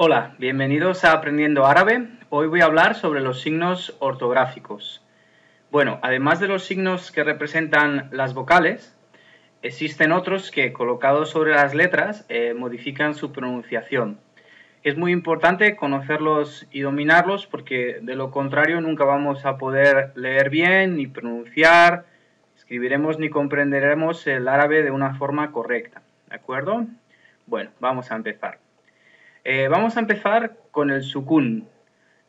Hola, bienvenidos a Aprendiendo Árabe. Hoy voy a hablar sobre los signos ortográficos. Bueno, además de los signos que representan las vocales, existen otros que colocados sobre las letras eh, modifican su pronunciación. Es muy importante conocerlos y dominarlos porque de lo contrario nunca vamos a poder leer bien ni pronunciar, escribiremos ni comprenderemos el árabe de una forma correcta. ¿De acuerdo? Bueno, vamos a empezar. Eh, vamos a empezar con el sukun.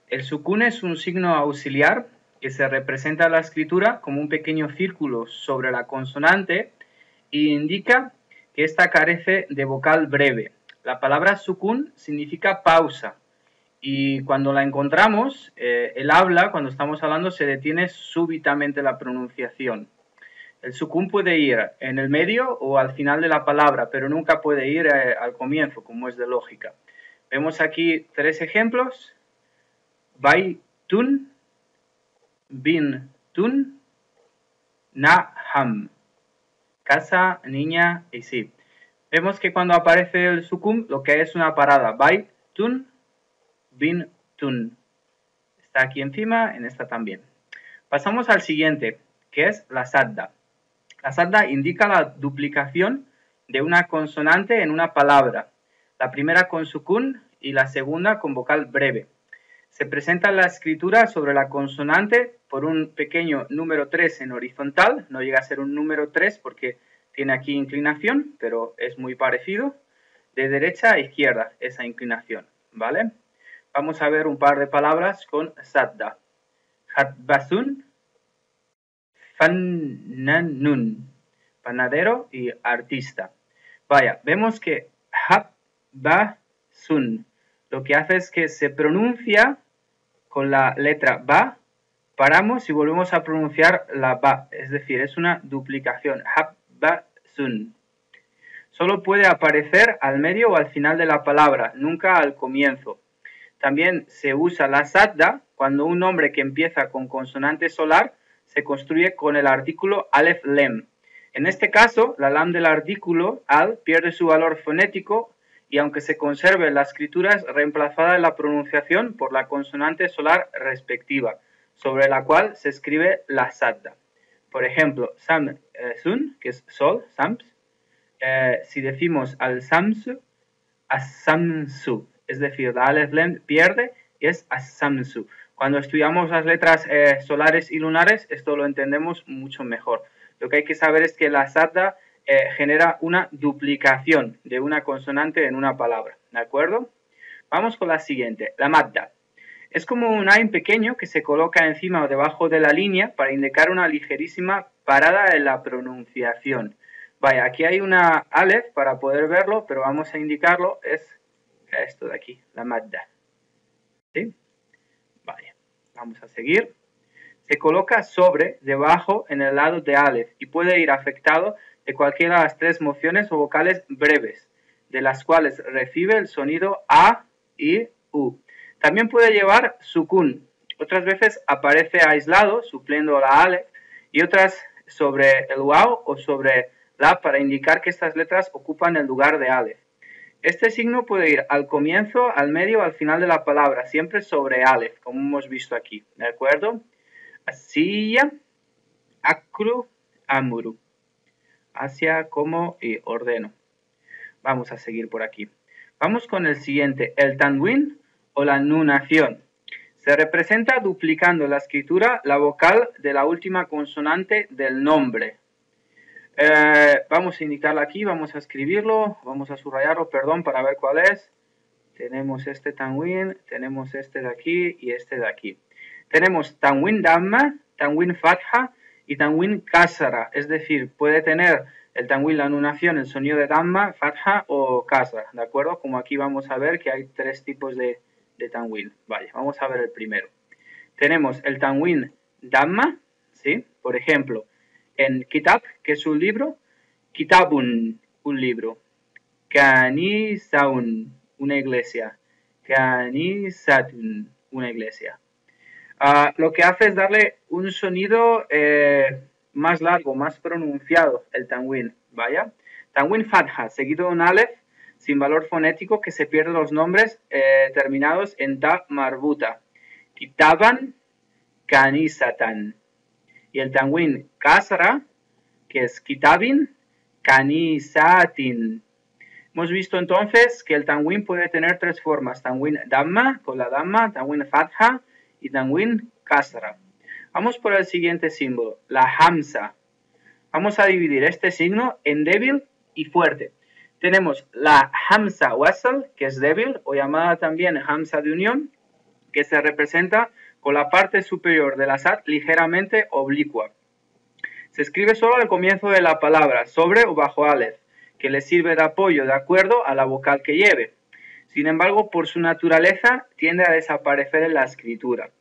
El sukun es un signo auxiliar que se representa en la escritura como un pequeño círculo sobre la consonante e indica que ésta carece de vocal breve. La palabra sukun significa pausa y cuando la encontramos, eh, el habla, cuando estamos hablando, se detiene súbitamente la pronunciación. El sukun puede ir en el medio o al final de la palabra, pero nunca puede ir eh, al comienzo, como es de lógica. Vemos aquí tres ejemplos. Baitun, bin tun, naham. Casa, niña y sí. Vemos que cuando aparece el sukum, lo que es una parada. Baitun, bin tun. Está aquí encima, en esta también. Pasamos al siguiente, que es la sadda. La sadda indica la duplicación de una consonante en una palabra. La primera con sukun y la segunda con vocal breve. Se presenta la escritura sobre la consonante por un pequeño número 3 en horizontal. No llega a ser un número 3 porque tiene aquí inclinación, pero es muy parecido. De derecha a izquierda esa inclinación, ¿vale? Vamos a ver un par de palabras con sadda. Hatbasun, Fannanun, panadero y artista. Vaya, vemos que Sun lo que hace es que se pronuncia con la letra ba, paramos y volvemos a pronunciar la ba, es decir, es una duplicación. Sun. Solo puede aparecer al medio o al final de la palabra, nunca al comienzo. También se usa la sadda cuando un nombre que empieza con consonante solar se construye con el artículo alef lem. En este caso, la lam del artículo al pierde su valor fonético y aunque se conserve la escritura es reemplazada la pronunciación por la consonante solar respectiva, sobre la cual se escribe la sadda. Por ejemplo, sam sun, que es sol, sams, eh, si decimos al samsu, asamsu, es decir, la alef pierde y es asamsu. Cuando estudiamos las letras eh, solares y lunares, esto lo entendemos mucho mejor. Lo que hay que saber es que la sadda eh, genera una duplicación de una consonante en una palabra, ¿de acuerdo? Vamos con la siguiente, la madda. Es como un ain pequeño que se coloca encima o debajo de la línea para indicar una ligerísima parada en la pronunciación. Vaya, aquí hay una alef para poder verlo, pero vamos a indicarlo, es esto de aquí, la madda. ¿Sí? Vamos a seguir. Se coloca sobre, debajo, en el lado de Aleph y puede ir afectado de cualquiera de las tres mociones o vocales breves, de las cuales recibe el sonido A y U. También puede llevar sukun. Otras veces aparece aislado, supliendo la Aleph, y otras sobre el Waw o sobre la para indicar que estas letras ocupan el lugar de Aleph. Este signo puede ir al comienzo, al medio al final de la palabra, siempre sobre Aleph, como hemos visto aquí, ¿de acuerdo? Asiya, Akru, Amuru. Hacia, como y ordeno. Vamos a seguir por aquí. Vamos con el siguiente, el tanwin o la nunación. Se representa duplicando la escritura la vocal de la última consonante del nombre, eh, vamos a indicarlo aquí, vamos a escribirlo, vamos a subrayarlo, perdón, para ver cuál es. Tenemos este tanwin, tenemos este de aquí y este de aquí. Tenemos tanwin damma, tanwin fatha y tanwin kasara, es decir, puede tener el tanwin la anunación, el sonido de damma, fatha o kasra, ¿de acuerdo? Como aquí vamos a ver que hay tres tipos de, de tanwin. Vale, vamos a ver el primero. Tenemos el tanwin damma, ¿sí? Por ejemplo, en Kitab, que es un libro, Kitabun, un libro, Kanisaun, una iglesia, Kanisatun, una iglesia. Ah, lo que hace es darle un sonido eh, más largo, más pronunciado, el tanwin, ¿vaya? Tanwin fatha, seguido de un alef, sin valor fonético que se pierden los nombres eh, terminados en ta marbuta. Kitaban, kanisatan. Y el tanwin kasra, que es kitabin, kanisatin. Hemos visto entonces que el tanwin puede tener tres formas. Tanwin damma, con la damma, tanwin fatha y tanwin kasra. Vamos por el siguiente símbolo, la hamza. Vamos a dividir este signo en débil y fuerte. Tenemos la Hamza Wasl, que es débil, o llamada también Hamza de unión, que se representa con la parte superior de la SAT ligeramente oblicua. Se escribe solo al comienzo de la palabra, sobre o bajo Aleph, que le sirve de apoyo de acuerdo a la vocal que lleve. Sin embargo, por su naturaleza, tiende a desaparecer en la escritura.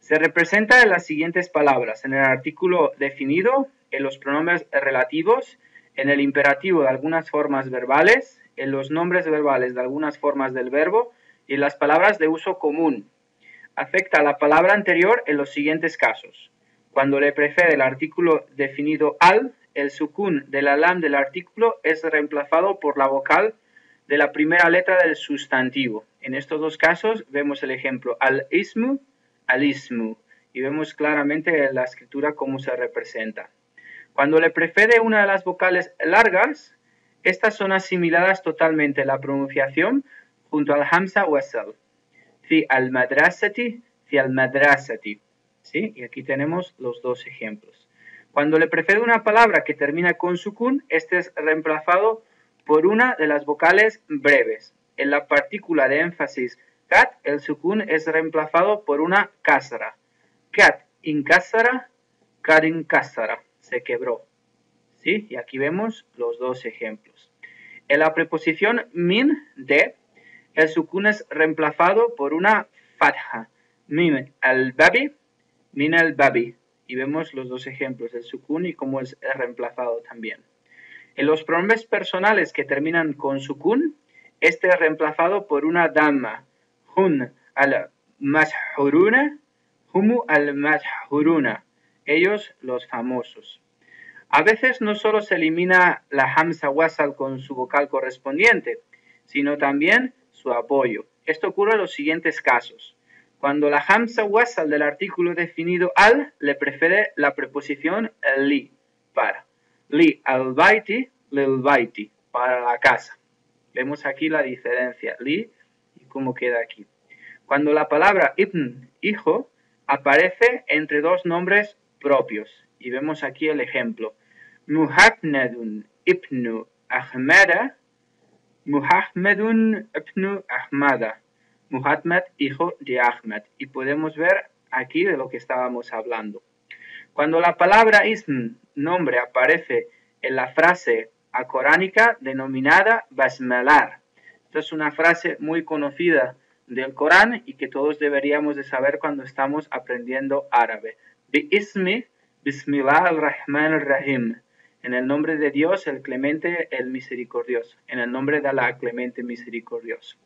Se representa en las siguientes palabras, en el artículo definido, en los pronombres relativos, en el imperativo de algunas formas verbales, en los nombres verbales de algunas formas del verbo y en las palabras de uso común. Afecta a la palabra anterior en los siguientes casos. Cuando le precede el artículo definido al, el sukun del alam del artículo es reemplazado por la vocal de la primera letra del sustantivo. En estos dos casos vemos el ejemplo al-ismu, al-ismu, y vemos claramente en la escritura cómo se representa. Cuando le precede una de las vocales largas, estas son asimiladas totalmente en la pronunciación junto al hamza wasal. Fi al madrasati, fi al madrasati. ¿Sí? Y aquí tenemos los dos ejemplos. Cuando le precede una palabra que termina con sukun, este es reemplazado por una de las vocales breves. En la partícula de énfasis kat, el sukun es reemplazado por una kasra. Kat in kasra, kat in kasra se quebró. ¿Sí? Y aquí vemos los dos ejemplos. En la preposición min de, el sukun es reemplazado por una fatha. Min al babi, min al babi. Y vemos los dos ejemplos, el sukun y cómo es reemplazado también. En los pronombres personales que terminan con sukun, este es reemplazado por una dama. Hun al mashuruna, humu al mashuruna ellos los famosos. A veces no solo se elimina la hamza wasal con su vocal correspondiente, sino también su apoyo. Esto ocurre en los siguientes casos. Cuando la hamza wasal del artículo definido al le precede la preposición li, para. Li al baiti, lil baiti, para la casa. Vemos aquí la diferencia, li y cómo queda aquí. Cuando la palabra ibn, hijo, aparece entre dos nombres propios. Y vemos aquí el ejemplo. Muhammadun ibn Ahmada, Muhammadun ibn Ahmada. Muhammad, hijo de Ahmed. Y podemos ver aquí de lo que estábamos hablando. Cuando la palabra ism, nombre, aparece en la frase acoránica denominada basmelar. Esta es una frase muy conocida del Corán y que todos deberíamos de saber cuando estamos aprendiendo árabe. Ismi, Bismillah al-Rahman al-Rahim. En el nombre de Dios, el clemente, el misericordioso. En el nombre de Allah, clemente, misericordioso.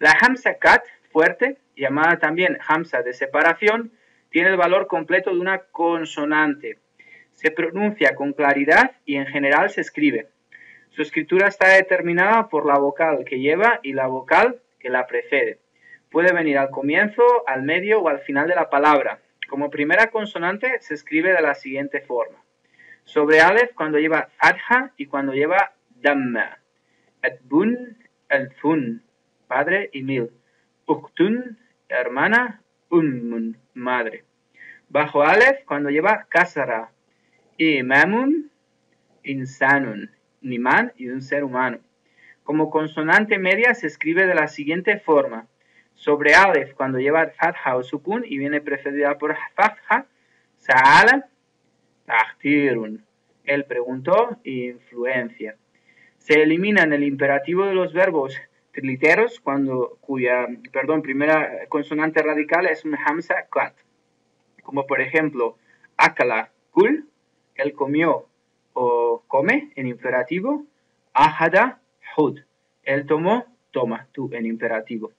La Hamza Kat, fuerte, llamada también Hamza de separación, tiene el valor completo de una consonante. Se pronuncia con claridad y en general se escribe. Su escritura está determinada por la vocal que lleva y la vocal que la precede. Puede venir al comienzo, al medio o al final de la palabra. Como primera consonante se escribe de la siguiente forma. Sobre Aleph cuando lleva adha y cuando lleva damma. Adbun, fun, padre y mil. Uktun, hermana, madre. Bajo Aleph cuando lleva kasara. Imamun, insanun, un imán y un ser humano. Como consonante media se escribe de la siguiente forma sobre Aleph cuando lleva Fatha o Sukun y viene precedida por Fatha, Sa'ala, Tahtirun. Él preguntó influencia. Se elimina en el imperativo de los verbos triliteros cuando cuya, perdón, primera consonante radical es un hamza kat. Como por ejemplo, akala kul, él comió o come en imperativo, ahada hud, él tomó, toma tú en imperativo.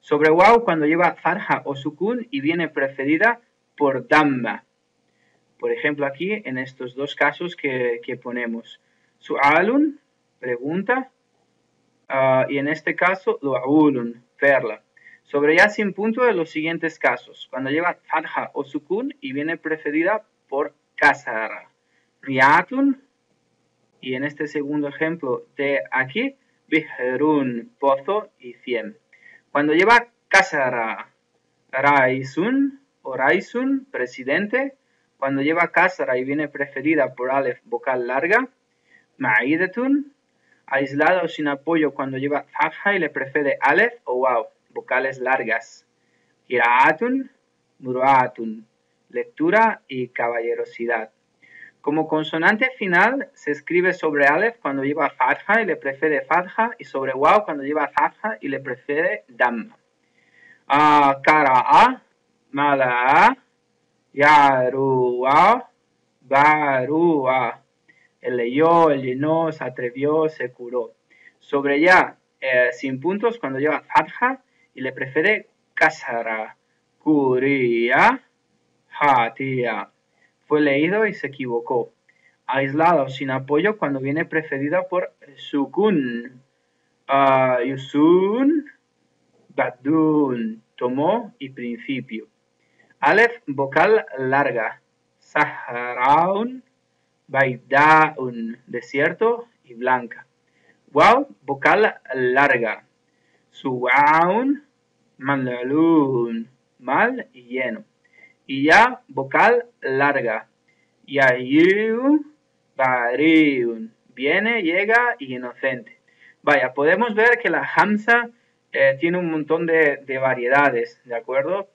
Sobre wow cuando lleva farja o sukun y viene precedida por damma. Por ejemplo, aquí en estos dos casos que, que ponemos. Su'alun, pregunta, Ah, y en este caso, lu'ulun, perla. Sobre ya sin punto de los siguientes casos, cuando lleva fatha o sukun y viene precedida por kasara. Riatun, y en este segundo ejemplo de aquí, bihrun, pozo y cien. Cuando lleva kasara, raisun o raisun, presidente, cuando lleva kasara y viene precedida por alef, vocal larga, ma'idatun, aislado o sin apoyo cuando lleva fatha y le precede alef o wow, vocales largas. Kiraatun, muruatun, lectura y caballerosidad. Como consonante final se escribe sobre alef cuando lleva fatha y le precede fatha y sobre wow cuando lleva fatha y le precede dam. Ah, kara'a, mala'a, yaru'a, baru'a él leyó, él llenó, se atrevió, se curó. Sobre ya, eh, sin puntos, cuando lleva fatha y le precede kasara, kuria, hatia. Fue leído y se equivocó. Aislado, sin apoyo, cuando viene precedida por sukun. Uh, yusun, badun, tomó y principio. Aleph, vocal larga. Saharaun, un desierto y blanca. Wow, vocal larga. Suaun, malalun, mal y lleno. Y ya, vocal larga. Yayu, bariun, viene, llega y inocente. Vaya, podemos ver que la Hamza eh, tiene un montón de, de variedades, ¿de acuerdo?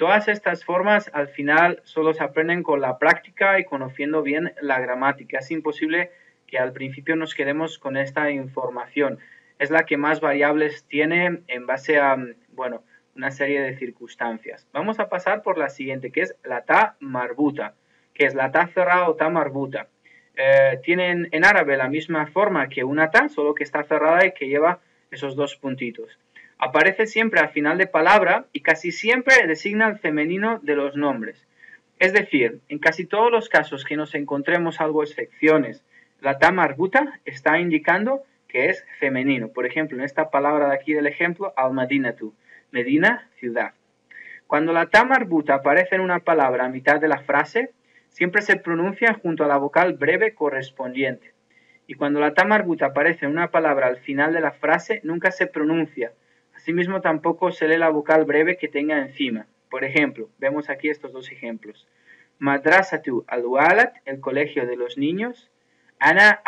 Todas estas formas al final solo se aprenden con la práctica y conociendo bien la gramática. Es imposible que al principio nos quedemos con esta información. Es la que más variables tiene en base a, bueno, una serie de circunstancias. Vamos a pasar por la siguiente, que es la ta marbuta, que es la ta cerrada o ta marbuta. Eh, tienen en árabe la misma forma que una ta, solo que está cerrada y que lleva esos dos puntitos. Aparece siempre al final de palabra y casi siempre designa el femenino de los nombres. Es decir, en casi todos los casos que nos encontremos algo excepciones, la tamarbuta está indicando que es femenino. Por ejemplo, en esta palabra de aquí del ejemplo, al-madinatu, Medina, ciudad. Cuando la tamarbuta aparece en una palabra a mitad de la frase, siempre se pronuncia junto a la vocal breve correspondiente. Y cuando la tamarbuta aparece en una palabra al final de la frase, nunca se pronuncia, Asimismo, tampoco se lee la vocal breve que tenga encima. Por ejemplo, vemos aquí estos dos ejemplos. Madrasatu al-Walad, el colegio de los niños. Ana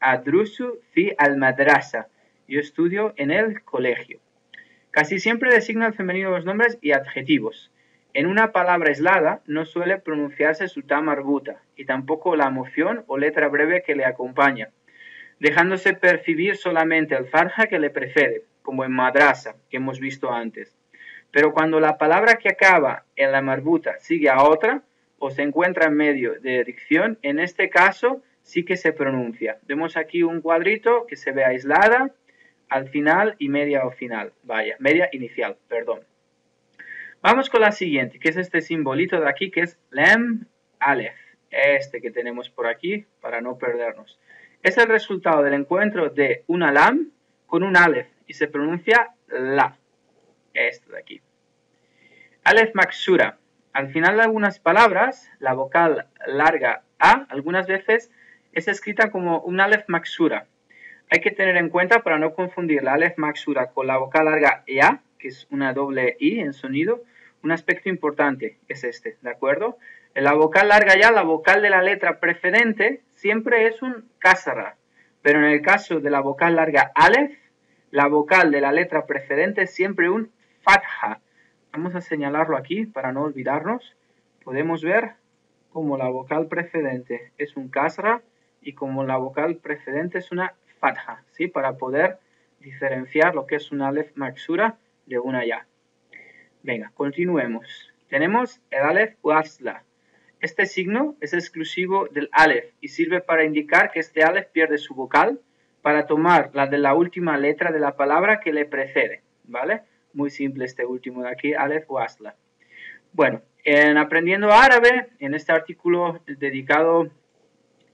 adrusu fi al-madrasa. Yo estudio en el colegio. Casi siempre designa el femenino los nombres y adjetivos. En una palabra aislada no suele pronunciarse su tamarbuta y tampoco la emoción o letra breve que le acompaña, dejándose percibir solamente el farja que le precede como en madrasa, que hemos visto antes. Pero cuando la palabra que acaba en la marbuta sigue a otra o se encuentra en medio de dicción, en este caso sí que se pronuncia. Vemos aquí un cuadrito que se ve aislada al final y media o final. Vaya, media inicial, perdón. Vamos con la siguiente, que es este simbolito de aquí, que es lem alef. Este que tenemos por aquí, para no perdernos. Es el resultado del encuentro de una lam con un alef y se pronuncia la. Esto de aquí. Aleph Maksura. Al final de algunas palabras, la vocal larga A algunas veces es escrita como un Aleph Maksura. Hay que tener en cuenta para no confundir la Aleph Maksura con la vocal larga EA, que es una doble I en sonido, un aspecto importante es este, ¿de acuerdo? En la vocal larga ya, la vocal de la letra precedente siempre es un kasara, pero en el caso de la vocal larga Aleph, la vocal de la letra precedente es siempre un fatha. Vamos a señalarlo aquí para no olvidarnos. Podemos ver como la vocal precedente es un kasra y como la vocal precedente es una fatha, ¿sí? Para poder diferenciar lo que es una alef maksura de una ya. Venga, continuemos. Tenemos el alef wasla. Este signo es exclusivo del alef y sirve para indicar que este alef pierde su vocal para tomar la de la última letra de la palabra que le precede, ¿vale? Muy simple este último de aquí, Aleph o Asla. Bueno, en Aprendiendo Árabe, en este artículo dedicado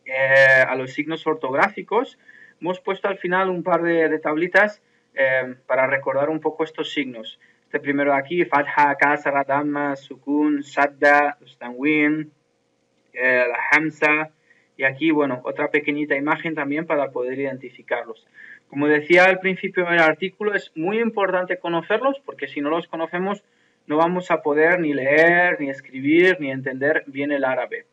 eh, a los signos ortográficos, hemos puesto al final un par de, tablitas eh, para recordar un poco estos signos. Este primero de aquí, Fatha, Kasra, Dhamma, Sukun, Sadda, Tanwin, eh, la Hamza, y aquí, bueno, otra pequeñita imagen también para poder identificarlos. Como decía al principio del artículo, es muy importante conocerlos porque si no los conocemos no vamos a poder ni leer, ni escribir, ni entender bien el árabe.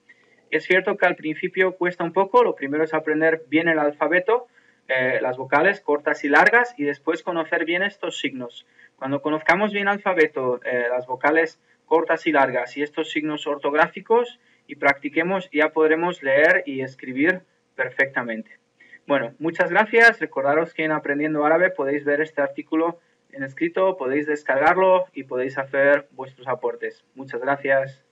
Es cierto que al principio cuesta un poco, lo primero es aprender bien el alfabeto, eh, las vocales cortas y largas, y después conocer bien estos signos. Cuando conozcamos bien el alfabeto, eh, las vocales cortas y largas y estos signos ortográficos y practiquemos, ya podremos leer y escribir perfectamente. Bueno, muchas gracias. Recordaros que en Aprendiendo Árabe podéis ver este artículo en escrito, podéis descargarlo y podéis hacer vuestros aportes. Muchas gracias.